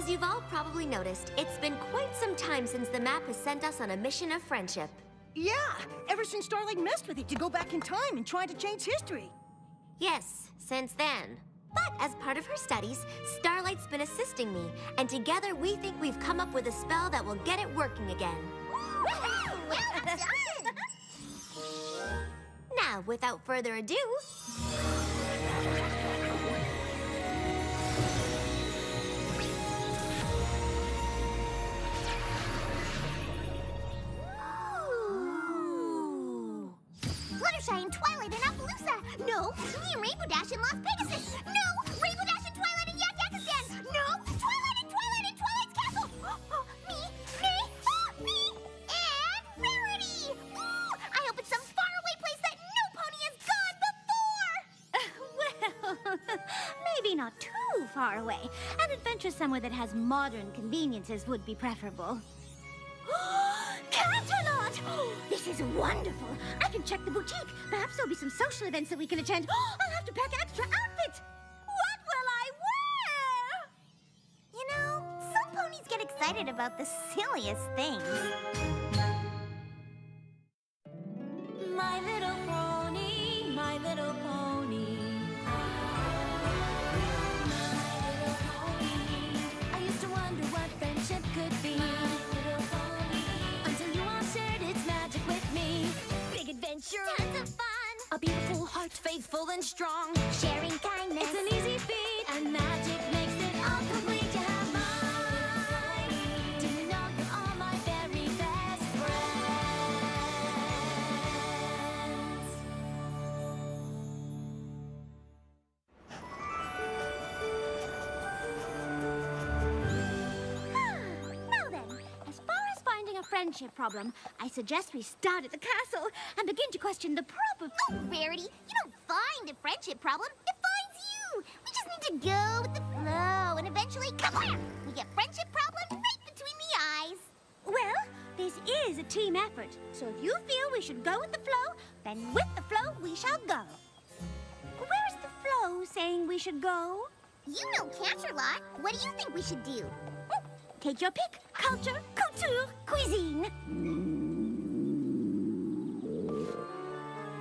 As you've all probably noticed, it's been quite some time since the map has sent us on a mission of friendship. Yeah, ever since Starlight messed with it to go back in time and try to change history. Yes, since then. But as part of her studies, Starlight's been assisting me, and together we think we've come up with a spell that will get it working again. Well! Now, without further ado, Dash in Las Pegasus! No! Rainbow Dash and Twilight in Yakyakistan! No! Twilight and Twilight in Twilight's Castle! me! Me! ah, me! And Rarity! Ooh, I hope it's some faraway place that no pony has gone before! well, maybe not too far away. An adventure somewhere that has modern conveniences would be preferable. This is wonderful. I can check the boutique. Perhaps there'll be some social events that we can attend. I'll have to pack extra outfits. What will I wear? You know, some ponies get excited about the silliest things. And strong. Sharing kindness. It's an easy feat, and magic makes it all complete. You have mine. Do you know you're my very best friends? Now ah, then, as far as finding a friendship problem, I suggest we start at the castle and begin to question the proper. Oh, Rarity, you don't find a friendship problem. It finds you. We just need to go with the flow, and eventually, kablam! We get friendship problem right between the eyes. Well, this is a team effort, so if you feel we should go with the flow, then with the flow we shall go. Where's the flow saying we should go? You know Canterlot. What do you think we should do? Hmm, Take your pick. Culture, couture, cuisine.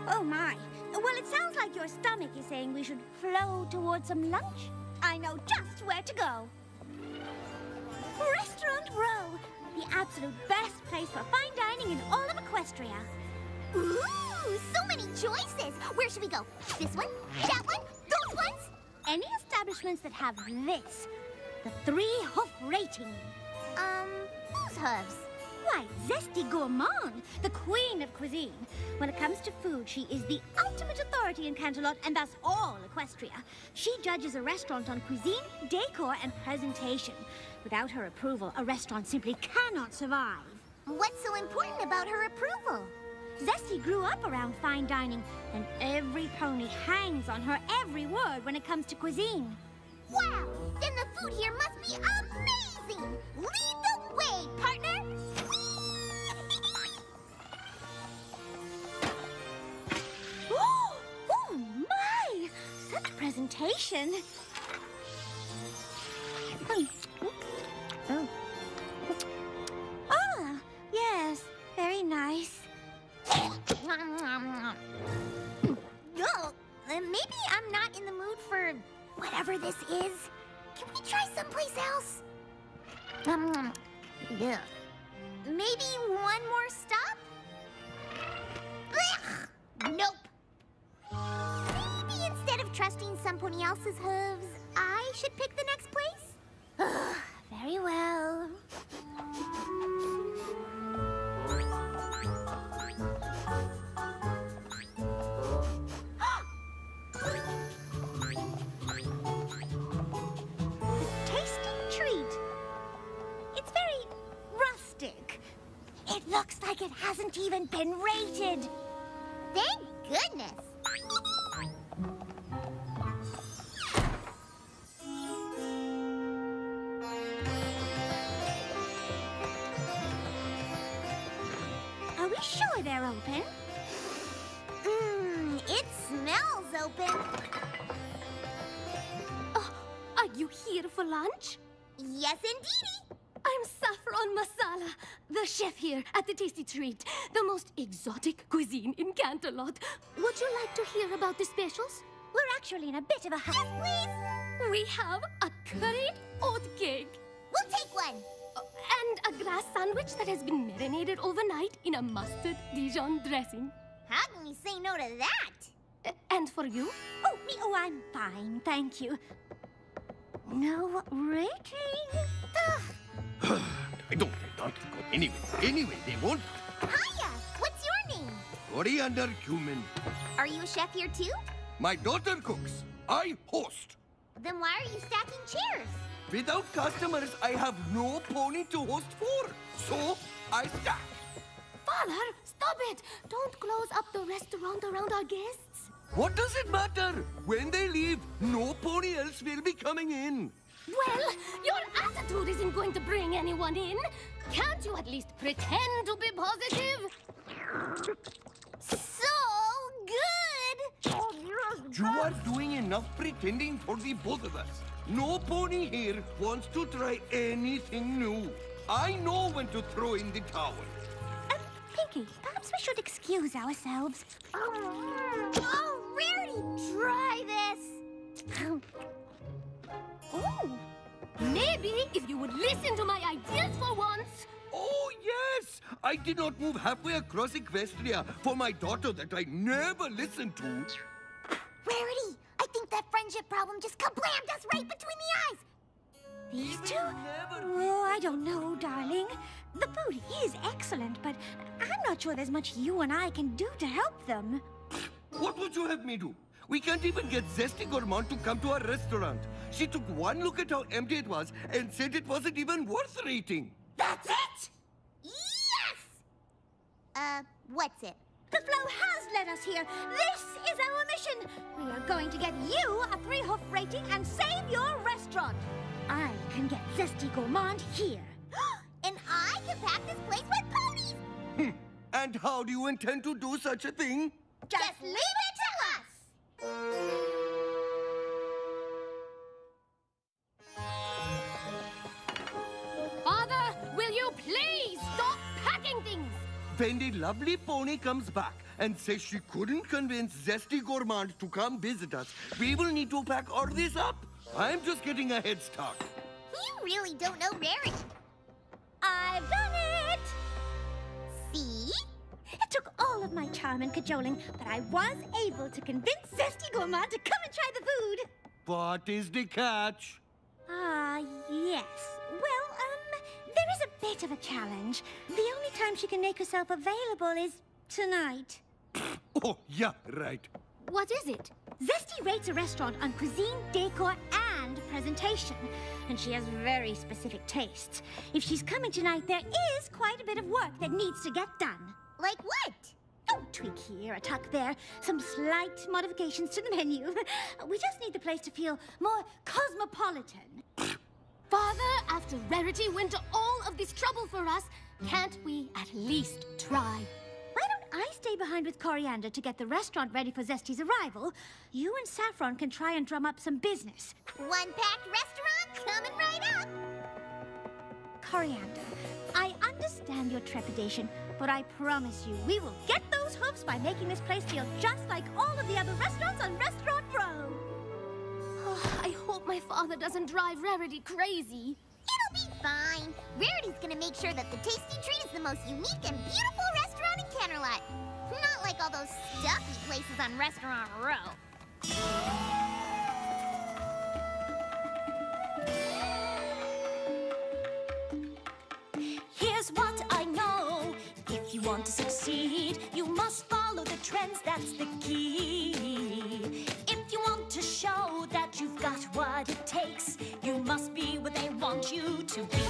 Oh my. It sounds like your stomach is saying we should flow towards some lunch. I know just where to go. Restaurant Row, the absolute best place for fine dining in all of Equestria. Ooh, so many choices. Where should we go? This one? That one? Those ones? Any establishments that have this, the three hoof rating. Um, whose hooves? Why, Zesty Gourmand, the queen of cuisine. When it comes to food, she is the ultimate authority in Canterlot and thus all Equestria. She judges a restaurant on cuisine, decor, and presentation. Without her approval, a restaurant simply cannot survive. What's so important about her approval? Zesty grew up around fine dining, and every pony hangs on her every word when it comes to cuisine. Wow! Then the food here must be amazing! Lead the way, partner! Presentation. Hasn't even been rated. Thank goodness. Are we sure they're open? Mmm, it smells open. Oh, are you here for lunch? Yes, indeedy. I'm Saffron Masala, the chef here at the Tasty Treat, the most exotic cuisine in Canterlot. Would you like to hear about the specials? We're actually in a bit of a hurry. Please, We have a curried oat cake we'll take one. uh, and a grass sandwich that has been marinated overnight in a mustard Dijon dressing. How can we say no to that? Uh, and for you? Oh, me, oh, I'm fine, thank you. No rating? I don't think that will go anyway. Anyway, they won't. Hiya, what's your name? Coriander cumin. Are you a chef here too? My daughter cooks. I host. Then why are you stacking chairs? Without customers, I have no pony to host for. So, I stack. Father, stop it! Don't close up the restaurant around our guests. What does it matter? When they leave, no pony else will be coming in. Well, your attitude isn't going to bring anyone in. Can't you at least pretend to be positive? So good! You are doing enough pretending for the both of us. No pony here wants to try anything new. I know when to throw in the towel. Um, Pinkie, perhaps we should excuse ourselves. Oh, Rarity, try this. Oh, Maybe if you would listen to my ideas for once. Oh, yes! I did not move halfway across Equestria for my daughter that I never listened to. Rarity, I think that friendship problem just kablammed us right between the eyes. these two? Oh, I don't know, darling. The food is excellent, but I'm not sure there's much you and I can do to help them. What would you have me do? We can't even get Zesty Gourmand to come to our restaurant. She took one look at how empty it was and said it wasn't even worth rating. That's it? Yes! Uh, what's it? The flow has led us here. This is our mission. We are going to get you a three-hoof rating and save your restaurant. I can get Zesty Gourmand here. and I can pack this place with ponies! Hmm. And how do you intend to do such a thing? Just leave it to us! Father, will you please stop packing things? When the lovely pony comes back and says she couldn't convince Zesty Gourmand to come visit us, we will need to pack all this up. I'm just getting a head start. You really don't know Rarity. I've all of my charm and cajoling, but I was able to convince Zesty Gourmand to come and try the food. What is the catch? Ah, yes. Well, um, there is a bit of a challenge. The only time she can make herself available is tonight. Oh, yeah, right. What is it? Zesty rates a restaurant on cuisine, decor, and presentation. And she has very specific tastes. If she's coming tonight, there is quite a bit of work that needs to get done. Like what? Oh, tweak here, a tuck there, some slight modifications to the menu. We just need the place to feel more cosmopolitan. Father, after Rarity went to all of this trouble for us, can't we at least try? Why don't I stay behind with Coriander to get the restaurant ready for Zesty's arrival? You and Saffron can try and drum up some business. One packed restaurant coming right up. Coriander, I understand your trepidation, but I promise you, we will get those hoofs by making this place feel just like all of the other restaurants on Restaurant Row. Oh, I hope my father doesn't drive Rarity crazy. It'll be fine. Rarity's gonna make sure that the Tasty Treat is the most unique and beautiful restaurant in Canterlot. Not like all those stuffy places on Restaurant Row. Trends, that's the key. If you want to show that you've got what it takes, you must be what they want you to be.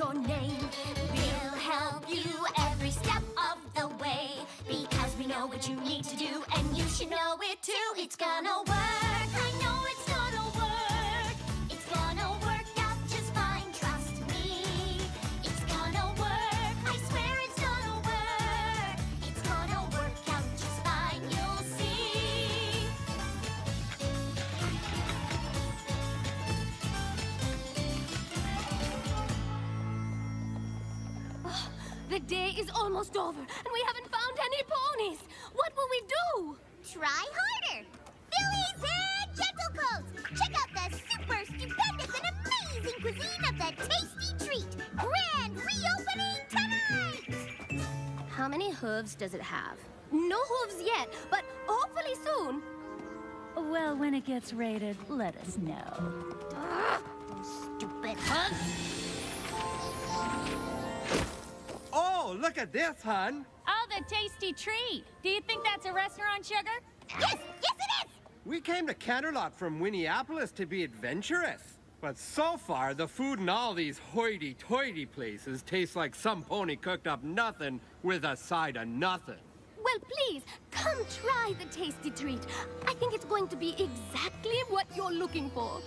Your name. We'll help you every step of the way. Because we know what you need to do, and you should know it too. It's gonna work, day is almost over, and we haven't found any ponies. What will we do? Try harder. Fillies and Gentlecolts. Check out the super stupendous and amazing cuisine of the Tasty Treat. Grand reopening tonight. How many hooves does it have? No hooves yet, but hopefully soon. Well, when it gets rated, let us know. Look at this, hun. Oh, the tasty treat. Do you think that's a restaurant, Sugar? Yes, yes it is. We came to Canterlot from Whinnyapolis to be adventurous. But so far, the food in all these hoity-toity places tastes like some pony cooked up nothing with a side of nothing. Well, please, come try the tasty treat. I think it's going to be exactly what you're looking for.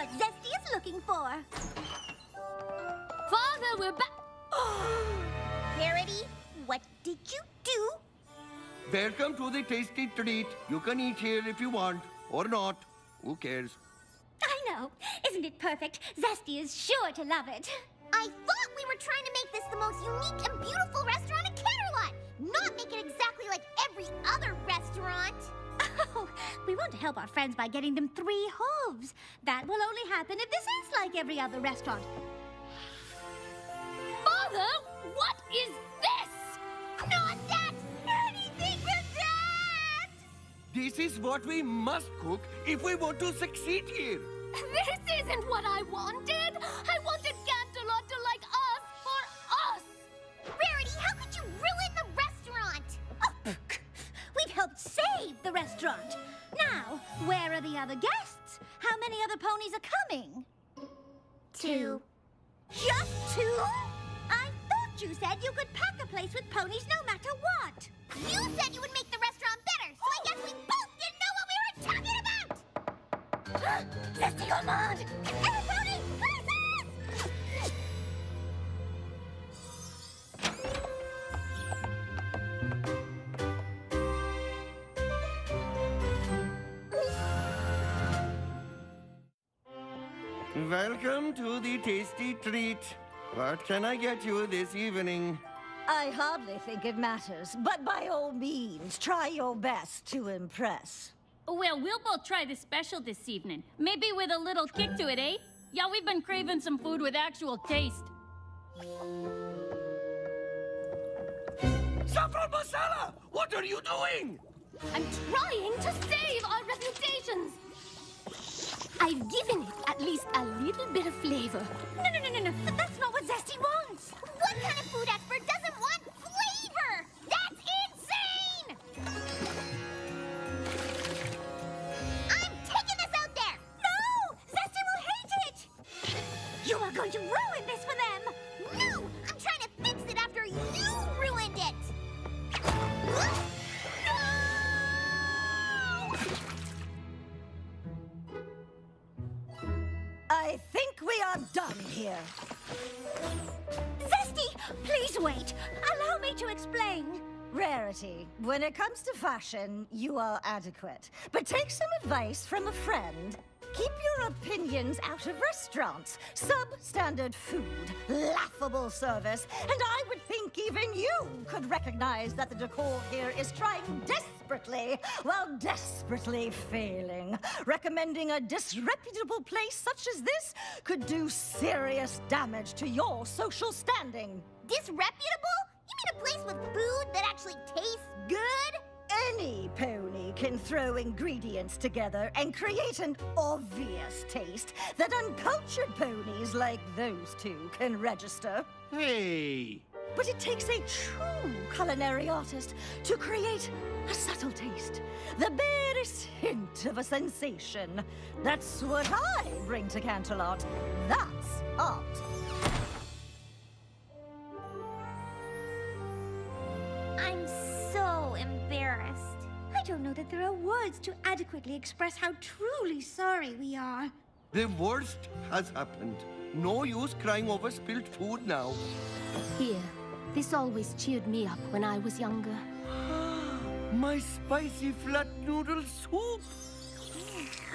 What Zesty is looking for. Father, we're back. Rarity, what did you do? Welcome to the tasty treat. You can eat here if you want, or not. Who cares? I know. Isn't it perfect? Zesty is sure to love it. I thought we were trying to make this the most unique and beautiful restaurant in Canterlot, not make it exactly like every other restaurant. Oh, we want to help our friends by getting them three hooves. That will only happen if this is like every other restaurant. Father, what is this? Not that! Anything but that! This is what we must cook if we want to succeed here. This isn't what I wanted. I wanted Canterlot to like the restaurant. Now, where are the other guests? How many other ponies are coming? Two. Just two? I thought you said you could pack a place with ponies no matter what. You said you would make the restaurant better, so I guess we both didn't know what we were talking about! Zesty Gourmand! Tasty treat. What can I get you this evening? I hardly think it matters, but by all means, try your best to impress. Well, we'll both try the special this evening. Maybe with a little kick to it, eh? Yeah, we've been craving some food with actual taste. Saffron masala! What are you doing? I'm trying to save our reputations. I've given it at least a little bit of flavor. No, no, no, no, no. That's not what Zesty wants. What kind of food expert doesn't think we are done here. Zesty, please wait. Allow me to explain. Rarity, when it comes to fashion, you are adequate. But take some advice from a friend. Keep your opinions out of restaurants. Substandard food, laughable service, and I would think even you could recognize that the decor here is trying desperately, while desperately failing. Recommending a disreputable place such as this could do serious damage to your social standing. Disreputable? You mean a place with food that actually tastes good? Any pony can throw ingredients together and create an obvious taste that uncultured ponies like those two can register. Hey! But it takes a true culinary artist to create a subtle taste, the barest hint of a sensation. That's what I bring to Canterlot. That's art. I'm so embarrassed. I don't know that there are words to adequately express how truly sorry we are. The worst has happened. No use crying over spilt food now. Here, this always cheered me up when I was younger. My spicy flat noodle soup.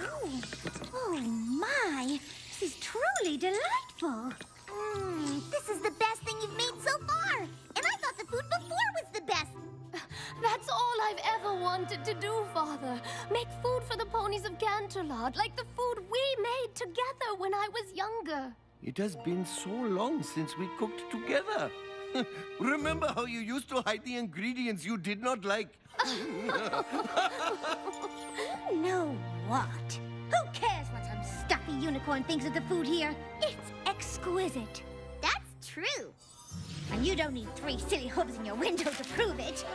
Oh, oh my! This is truly delightful. Mmm, this is the best thing you've made so far. And I thought the food before was the best. That's all I've ever wanted to do, Father. Make food for the ponies of Canterlot, like the food we made together when I was younger. It has been so long since we cooked together. Remember how you used to hide the ingredients you did not like? No what? Who cares what some stuffy unicorn thinks of the food here? It's exquisite. That's true. And you don't need three silly hooves in your window to prove it.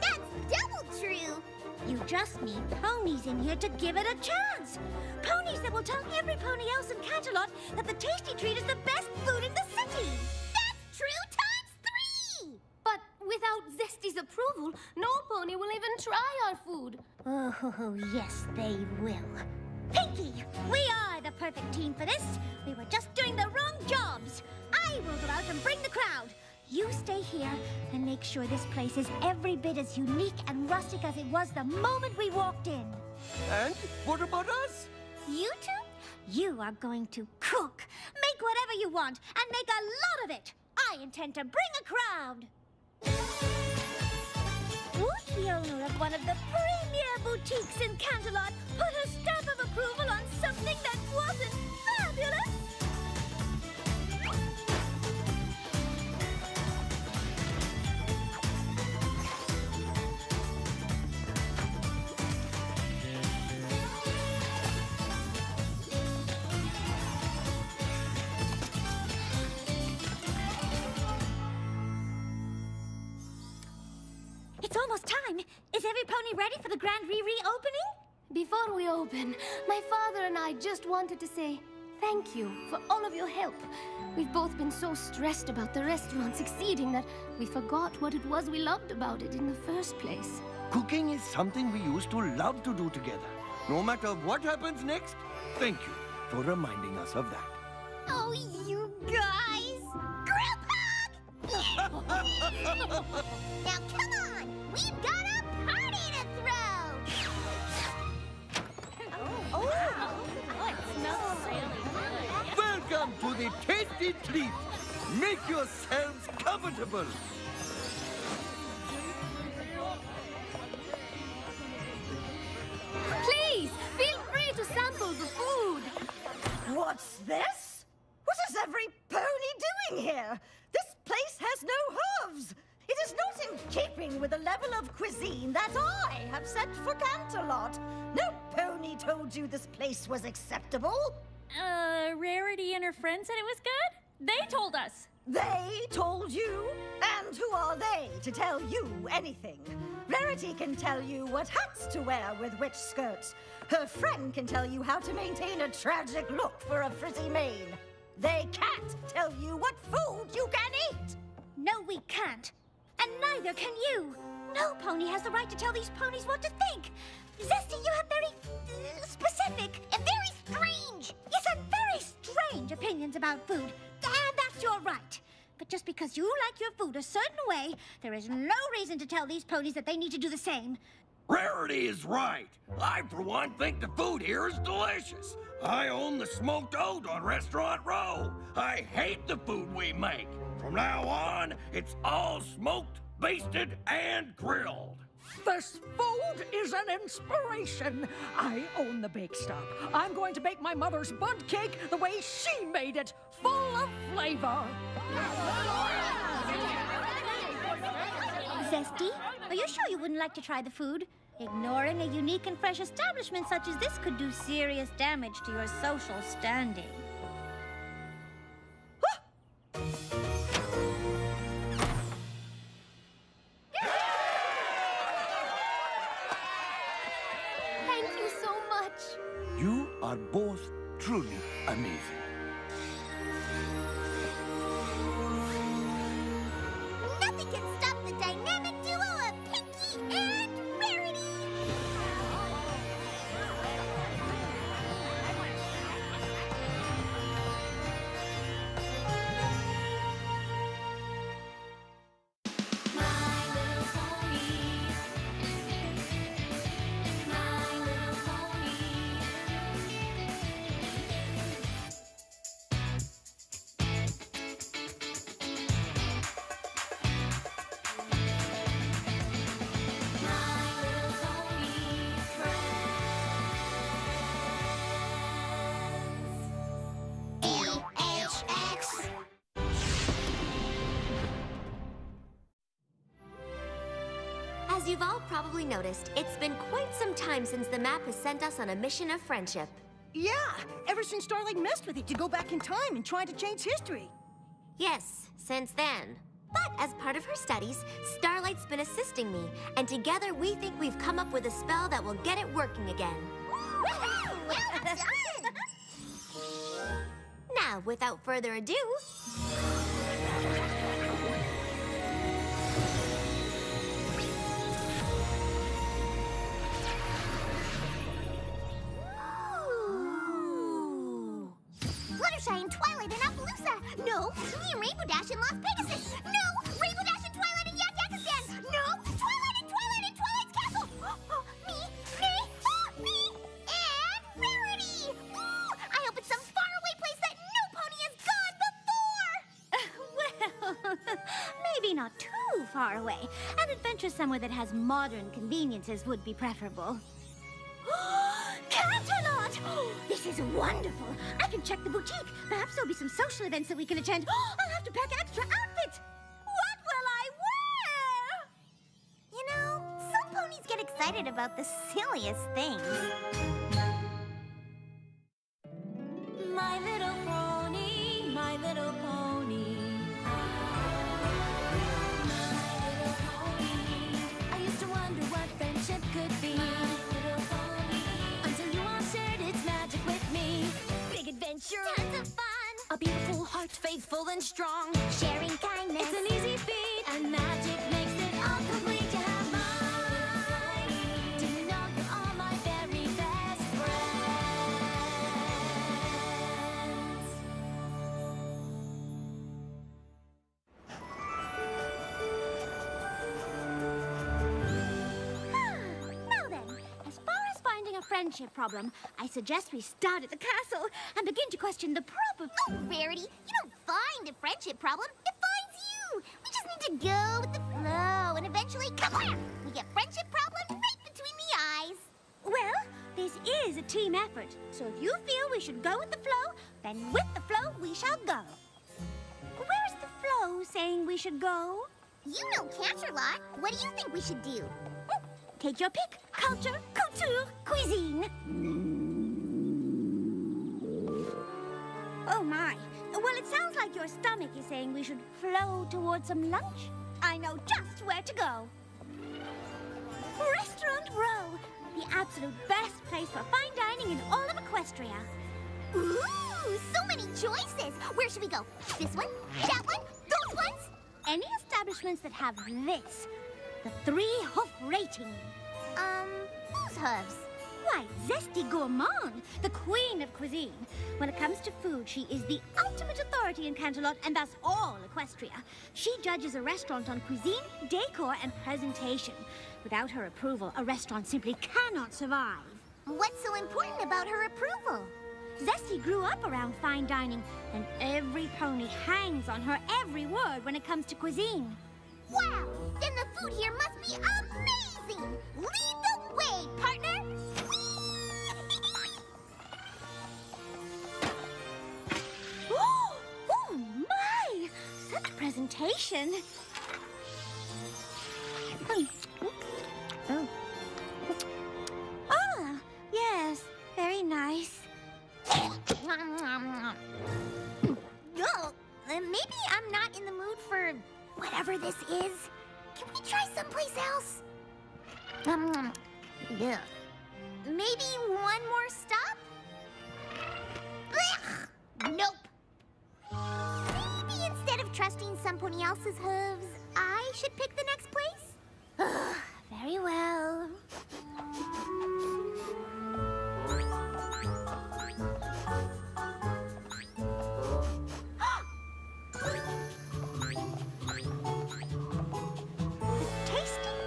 That's double true. You just need ponies in here to give it a chance. Ponies that will tell every pony else in Canterlot that the Tasty Treat is the best food in the city. That's true times three. But without Zesty's approval, no pony will even try our food. Oh, yes, they will. Pinkie, we are the perfect team for this. We were just doing the wrong jobs. I will go out and bring the crowd. You stay here and make sure this place is every bit as unique and rustic as it was the moment we walked in. And what about us? You two? You are going to cook. Make whatever you want and make a lot of it. I intend to bring a crowd. Would the owner of one of the premier boutiques in Canterlot put her stamp of approval on something that wasn't fabulous? Ready for the grand re-reopening? Before we open, my father and I just wanted to say thank you for all of your help. We've both been so stressed about the restaurant succeeding that we forgot what it was we loved about it in the first place. Cooking is something we used to love to do together. No matter what happens next, thank you for reminding us of that. Oh, you guys! Group hug! now come on! We've got a Welcome to the Tasty Treat. Make yourselves comfortable. Please, feel free to sample the food. What's this? What is every pony doing here? This place has no hooves. It is not in keeping with the level of cuisine that I have set for Canterlot. No pony told you this place was acceptable. Uh, Rarity and her friend said it was good? They told us. They told you? And who are they to tell you anything? Rarity can tell you what hats to wear with which skirts. Her friend can tell you how to maintain a tragic look for a frizzy mane. They can't tell you what food you can eat. No, we can't. And neither can you. No pony has the right to tell these ponies what to think. Zesty, you have very uh, specific And very about food. And that's your right. But just because you like your food a certain way, there is no reason to tell these ponies that they need to do the same. Rarity is right. I, for one, think the food here is delicious. I own the smoked oat on Restaurant Row. I hate the food we make. From now on, it's all smoked, basted, and grilled. This food is an inspiration. I own the bake stop. I'm going to bake my mother's bundt cake the way she made it, full of flavor. Zesty, are you sure you wouldn't like to try the food? Ignoring a unique and fresh establishment such as this could do serious damage to your social standing. Are both truly amazing. Probably noticed, it's been quite some time since the map has sent us on a mission of friendship. Yeah, ever since Starlight messed with it to go back in time and try to change history. Yes, since then. But as part of her studies, Starlight's been assisting me, and together we think we've come up with a spell that will get it working again. Woohoo! Well done! Now, without further ado, No! Me and Rainbow Dash and Las Pegasus! No! Rainbow Dash and Twilight and Yakyakistan! No! Twilight and Twilight and Twilight's Castle! me! Me! ah, me! And Rarity! Ooh! I hope it's some faraway place that no pony has gone before! well, maybe not too far away. An adventure somewhere that has modern conveniences would be preferable. Wonderful. I can check the boutique. Perhaps there'll be some social events that we can attend. I'll have to pack extra outfits. What will I wear? You know, some ponies get excited about the silliest things. And strong. Sharing kindness. It's an easy feat, and magic makes it all complete. You have mine. Do you know you're my very best friends? Now ah, then, as far as finding a friendship problem, I suggest we start at the castle and begin to question the proper. Oh, Rarity, you don't a friendship problem. It finds you. We just need to go with the flow, and eventually, kablam! We get friendship problem right between the eyes. Well, this is a team effort, so if you feel we should go with the flow, then with the flow we shall go. Where's the flow saying we should go? You know Canterlot. What do you think we should do? Take your pick. Culture, couture, cuisine. Like your stomach is saying we should flow towards some lunch. I know just where to go. Restaurant Row, the absolute best place for fine dining in all of Equestria. Ooh, so many choices. Where should we go? This one? That one? Those ones? Any establishments that have this, the three hoof rating. Um, whose hooves? Why, Zesty Gourmand, the queen of cuisine. When it comes to food, she is the ultimate authority in Canterlot and thus all Equestria. She judges a restaurant on cuisine, decor, and presentation. Without her approval, a restaurant simply cannot survive. What's so important about her approval? Zesty grew up around fine dining, and every pony hangs on her every word when it comes to cuisine. Wow! Then the food here must be amazing! Lead the way, partner! Presentation. Hmm. Oh. Ah, yes, very nice. Oh, maybe I'm not in the mood for whatever this is. Can we try someplace else? Um, yeah. Maybe one more stop? Nope. Trusting somebody else's hooves, I should pick the next place? Very well.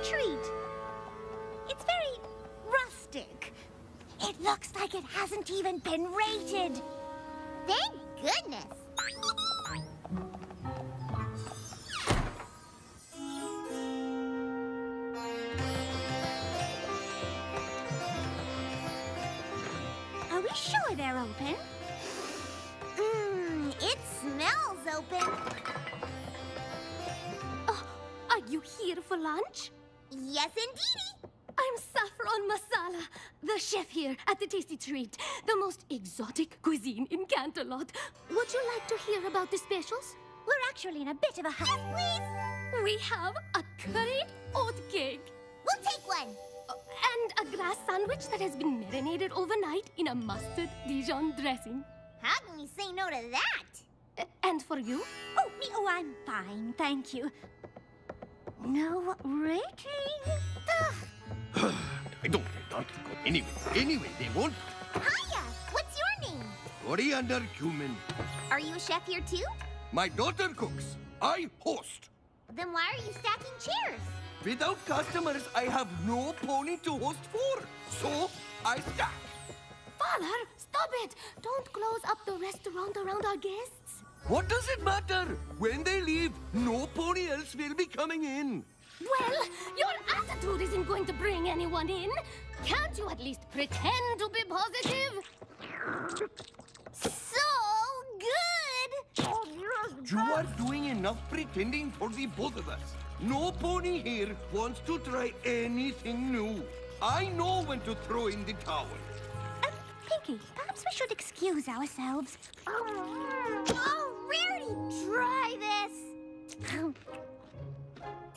Treat. It's very rustic. It looks like it hasn't even been rated. Most exotic cuisine in Canterlot. Would you like to hear about the specials? We're actually in a bit of a hurry. Yes, please. We have a curried oat cake We'll take one. uh, and a grass sandwich that has been marinated overnight in a mustard Dijon dressing. How can we say no to that? Uh, and for you? Oh, me, oh, I'm fine, thank you. No rating? I don't think Donkey good. Anyway, anyway, they won't. Hiya. What's your name? Coriander cumin. Are you a chef here too? My daughter cooks. I host. Then why are you stacking chairs? Without customers, I have no pony to host for. So, I stack. Father, stop it! Don't close up the restaurant around our guests. What does it matter? When they leave, no pony else will be coming in. Well, your attitude isn't going to bring anyone in. Can't you at least pretend to be positive? So good. You are doing enough pretending for the both of us. No pony here wants to try anything new. I know when to throw in the towel. Um, Pinkie, perhaps we should excuse ourselves. Oh, Rarity, try this.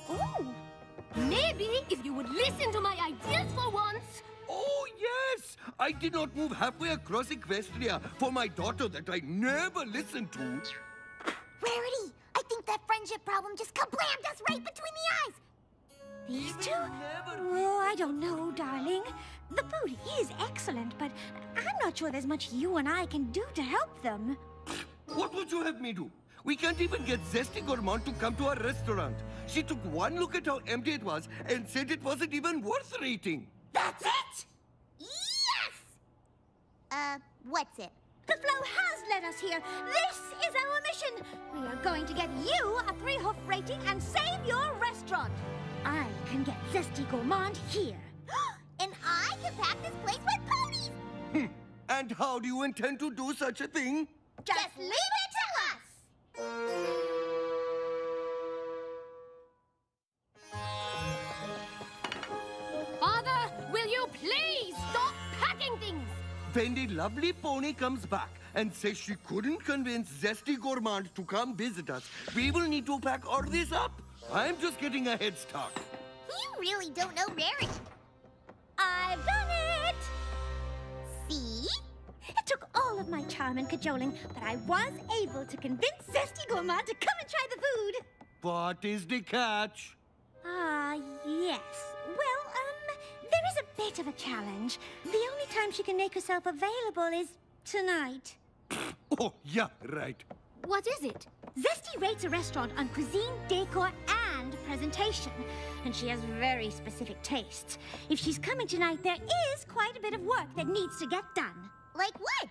Oh, maybe if you would listen to my ideas for once. Oh, yes! I did not move halfway across Equestria for my daughter that I never listened to. Rarity, I think that friendship problem just kablammed us right between the eyes. These two? Oh, I don't know, darling. The food is excellent, but I'm not sure there's much you and I can do to help them. What would you have me do? We can't even get Zesty Gourmand to come to our restaurant. She took one look at how empty it was and said it wasn't even worth rating. That's it? Yes! Uh, what's it? The flow has led us here. This is our mission. We are going to get you a three-hoof rating and save your restaurant. I can get Zesty Gourmand here. and I can pack this place with ponies. Hmm. And how do you intend to do such a thing? Just leave it to us. Father, will you please stop packing things? When the lovely pony comes back and says she couldn't convince Zesty Gourmand to come visit us, we will need to pack all this up. I'm just getting a head start. You really don't know Rarity. I've done it! See? It took all of my charm and cajoling, but I was able to convince Zesty Gourmand to come and try the food. What is the catch? Ah, yes. Well, um, there is is a bit of a challenge. The only time she can make herself available is tonight. Oh, yeah, right. What is it? Zesty rates a restaurant on cuisine, decor, and presentation. And she has very specific tastes. If she's coming tonight, there is quite a bit of work that needs to get done. Like what?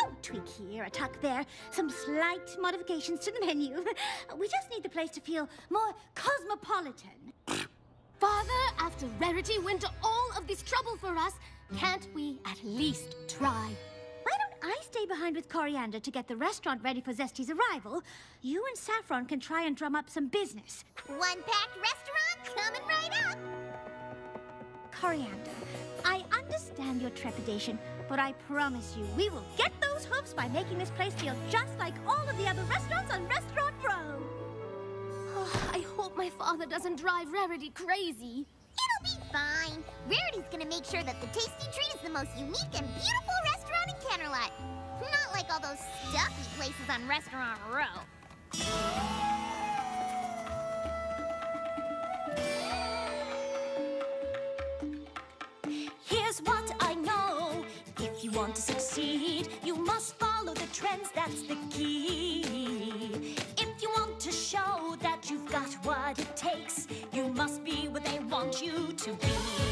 Oh, tweak here, a tuck there, some slight modifications to the menu. We just need the place to feel more cosmopolitan. Father, after Rarity went to all of this trouble for us, can't we at least try? Why don't I stay behind with Coriander to get the restaurant ready for Zesty's arrival? You and Saffron can try and drum up some business. One packed restaurant coming right up. Coriander, I understand your trepidation, but I promise you, we will get those hooves by making this place feel just like all of the other restaurants on Restaurant Row. Oh, I hope my father doesn't drive Rarity crazy. It'll be fine. Rarity's gonna make sure that the Tasty Treat is the most unique and beautiful restaurant in Canterlot. Not like all those stuffy places on Restaurant Row. Want to succeed, you must follow the trends, that's the key. If you want to show that you've got what it takes, you must be what they want you to be.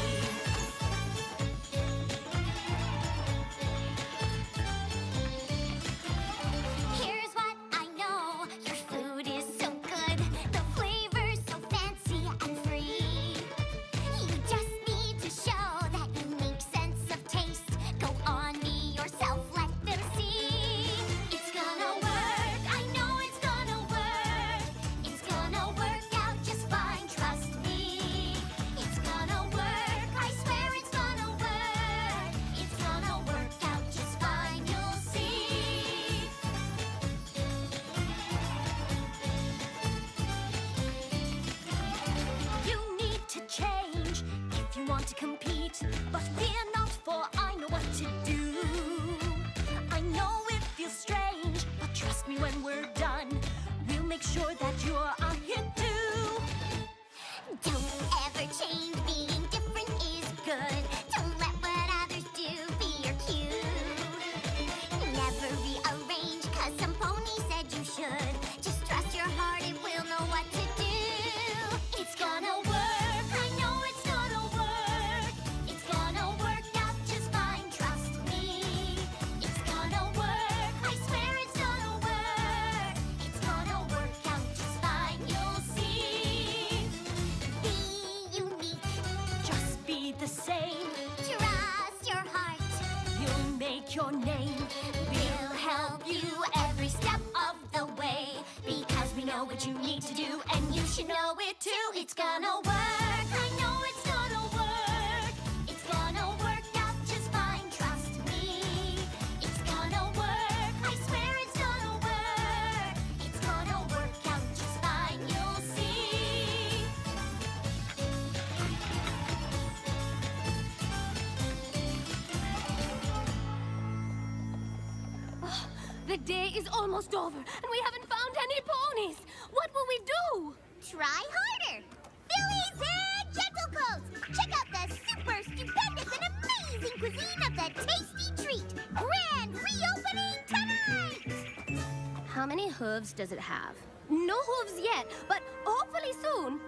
Day is almost over, and we haven't found any ponies. What will we do? Try harder. Fillies Head Gentlecolts. Check out the super stupendous and amazing cuisine of the Tasty Treat. Grand reopening tonight. How many hooves does it have? No hooves yet, but hopefully soon.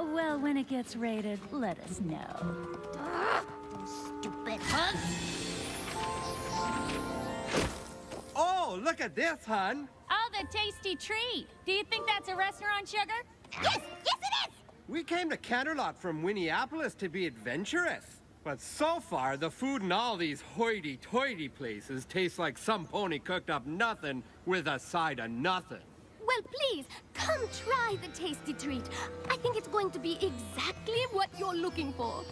Well, when it gets rated, let us know. Stupid hooves. Oh, look at this, hun. Oh, the tasty treat. Do you think that's a restaurant, Sugar? Yes, yes it is. We came to Canterlot from Whinnyapolis to be adventurous. But so far, the food in all these hoity-toity places tastes like some pony cooked up nothing with a side of nothing. Well, please, come try the tasty treat. I think it's going to be exactly what you're looking for.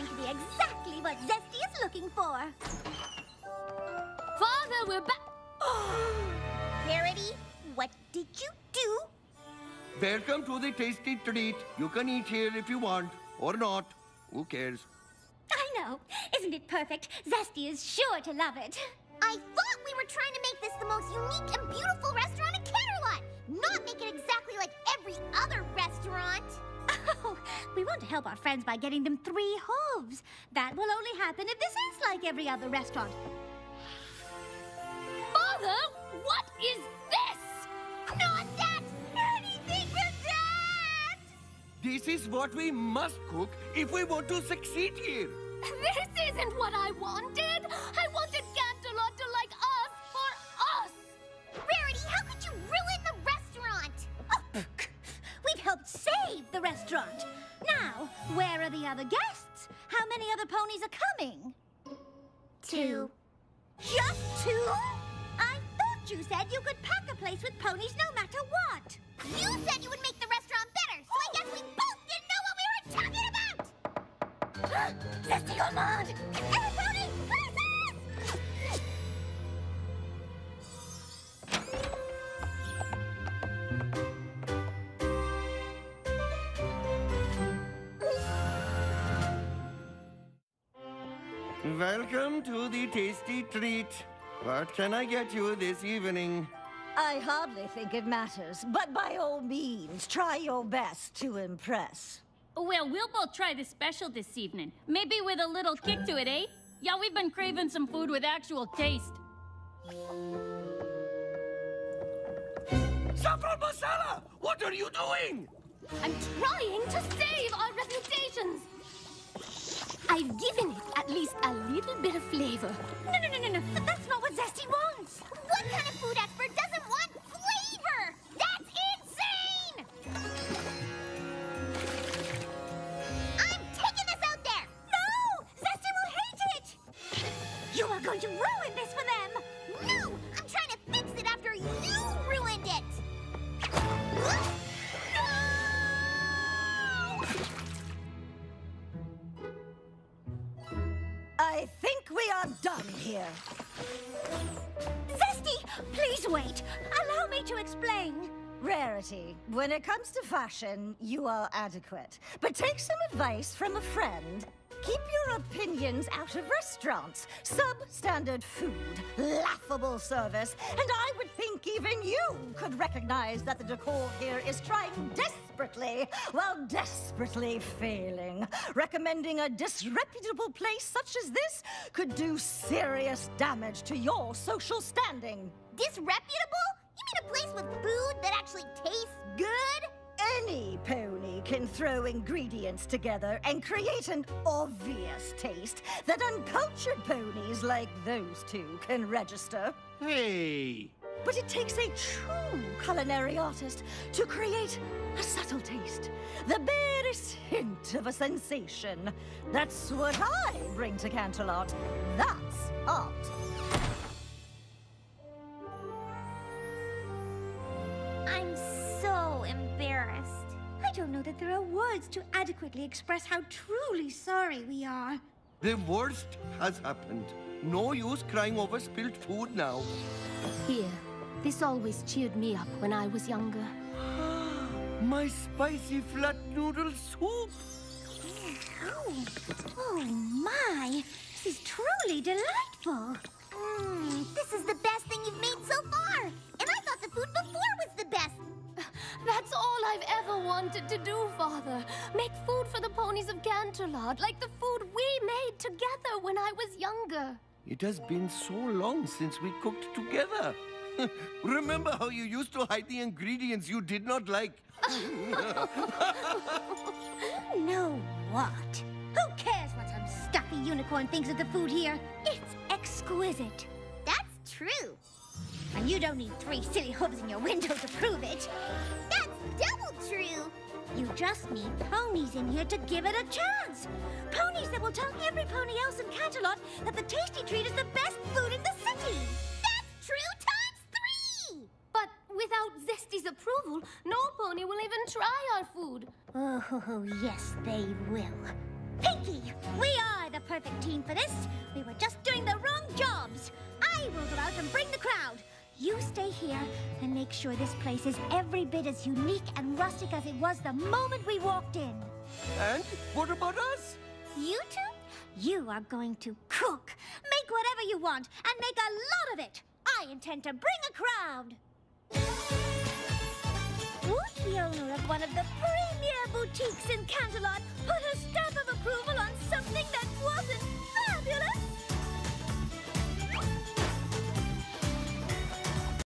Going to be exactly what Zesty is looking for. Father, we're back. Rarity, what did you do? Welcome to the tasty treat. You can eat here if you want, or not. Who cares? I know. Isn't it perfect? Zesty is sure to love it. I thought we were trying to make this the most unique and beautiful restaurant in Canterlot, not make it exactly Oh, to help our friends by getting them three hooves. That will only happen if this is like every other restaurant. Father, what is this? Not that! Anything but that! This is what we must cook if we want to succeed here. This isn't what I wanted. Where are the other guests? How many other ponies are coming? Two. Just two? I thought you said you could pack a place with ponies no matter what. You said you would make the restaurant better, so I guess we both didn't know what we were talking about! Zesty Gourmand! Hey, Pony! Welcome to the tasty treat. What can I get you this evening? I hardly think it matters, but by all means, try your best to impress. Well, we'll both try the special this evening. Maybe with a little kick to it, eh? Yeah, we've been craving some food with actual taste. Saffron masala! What are you doing? I'm trying to save our reputations. I've given it at least a little bit of flavor. No, no, no, no, no. Th- That's not what Zesty wants. What kind of food expert comes to fashion, you are adequate. But take some advice from a friend. Keep your opinions out of restaurants. Substandard food, laughable service, and I would think even you could recognize that the decor here is trying desperately, while desperately failing. Recommending a disreputable place such as this could do serious damage to your social standing. Disreputable? You mean a place with food that actually tastes good? Any pony can throw ingredients together and create an obvious taste that uncultured ponies like those two can register. Hey! But it takes a true culinary artist to create a subtle taste, the barest hint of a sensation. That's what I bring to Canterlot. That's art. Embarrassed. I don't know that there are words to adequately express how truly sorry we are. The worst has happened. No use crying over spilled food now. Here, this always cheered me up when I was younger. My spicy flat noodle soup! Oh my! This is truly delightful. Mmm, this is the best thing you've made so far. And I thought the food before was the best. That's all I've ever wanted to do, Father. Make food for the ponies of Canterlot, like the food we made together when I was younger. It has been so long since we cooked together. Remember how you used to hide the ingredients you did not like? No, what? Who cares what some stuffy unicorn thinks of the food here? It's exquisite. That's true. And you don't need three silly hooves in your window to prove it. That's double true. You just need ponies in here to give it a chance. Ponies that will tell every pony else in Canterlot that the Tasty Treat is the best food in the city. That's true times three. But without Zesty's approval, no pony will even try our food. Oh, yes, they will. Pinkie, we are the perfect team for this. We were just doing the wrong jobs. I will go out and bring the crowd. You stay here and make sure this place is every bit as unique and rustic as it was the moment we walked in. And what about us? You two? You are going to cook. Make whatever you want and make a lot of it. I intend to bring a crowd. Would the owner of one of the premier boutiques in Canterlot put a stamp of approval on something that wasn't